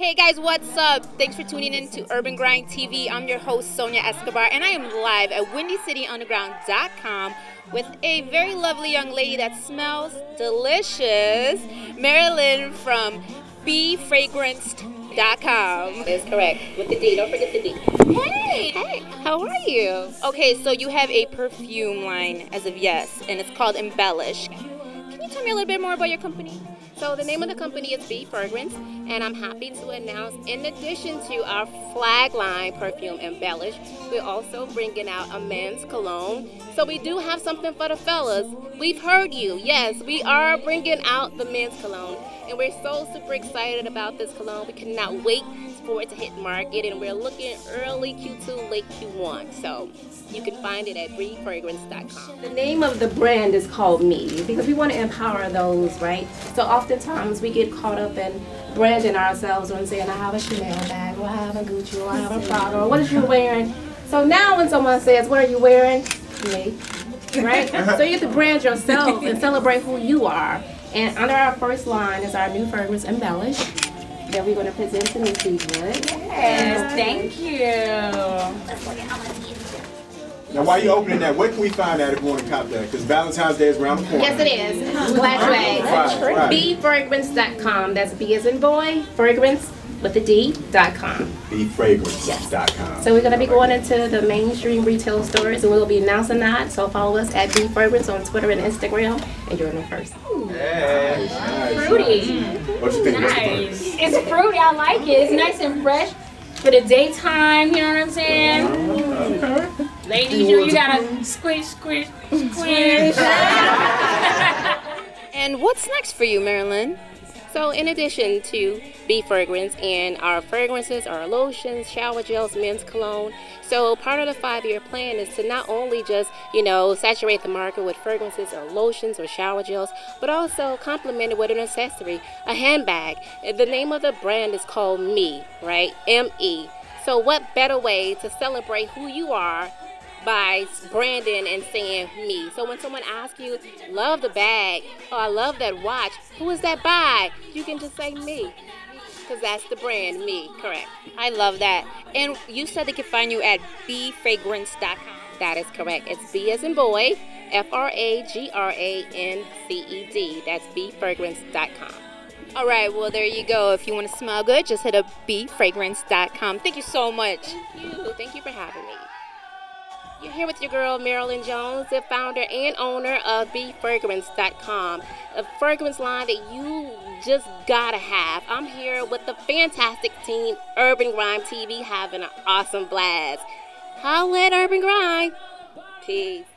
Hey guys, what's up? Thanks for tuning in to Urban Grind TV. I'm your host, Sonia Escobar, and I am live at WindyCityUnderground.com with a very lovely young lady that smells delicious, Marilyn from BeFragranced.com. That's correct. With the D, don't forget the D. Hey, hey, how are you? Okay, so you have a perfume line as of yes, and it's called Embellish. Tell me a little bit more about your company? So the name of the company is Be Fragrance, and I'm happy to announce, in addition to our flag line perfume Embellish, we're also bringing out a men's cologne. So we do have something for the fellas. We've heard you. Yes, we are bringing out the men's cologne, and we're so super excited about this cologne. We cannot wait for it to hit market, and we're looking early Q2, late Q1. So you can find it at BeFragrance.com. The name of the brand is called Me because we want to empower those, right? So oftentimes we get caught up in branding ourselves when saying, I have a Chanel bag, or I have a Gucci, or I have a Prada, or what is you wearing? So now when someone says, what are you wearing? Me. Right? so you have to brand yourself and celebrate who you are. And under our first line is our new fragrance, Embellish, that we're going to present to Miss Eastwood. Yes, thank you. Now, while you're opening that, where can we find that if we want to cop that? Because Valentine's Day is around the corner. Yes, it is. Glad you asked. Right, right. BeFragrance.com. That's B as in boy, fragrance with a D dot com. BeFragrance.com. So we're gonna be going into the mainstream retail stores and we'll be announcing that. So follow us at B Fragrance on Twitter and Instagram and you're the first. Hey, nice. Fruity. What you think, Nice. It's fruity. I like it. It's nice and fresh for the daytime. You know what I'm saying? Ladies, you, you gotta squish, squish, squish. And what's next for you, Marilyn? So, in addition to Be Fragrance and our fragrances, our lotions, shower gels, men's cologne, so part of the five year plan is to not only just, you know, saturate the market with fragrances or lotions or shower gels, but also complement it with an accessory, a handbag. The name of the brand is called Me, right? M E. So, what better way to celebrate who you are by branding and saying me. So when someone asks you, love the bag, or I love that watch, who is that by? You can just say me. Because that's the brand, me, correct. I love that. And you said they can find you at bfragrance.com. That is correct. It's B as in boy, F R A G R A N C E D. That's bfragrance.com. All right, well, there you go. If you want to smell good, just hit up bfragrance.com. Thank you so much. Thank you. Thank you for having me. You're here with your girl Marilyn Jones, the founder and owner of BeFragrance.com, a fragrance line that you just gotta have. I'm here with the fantastic team, Urban Grind TV, having an awesome blast. Holla at Urban Grind. Peace.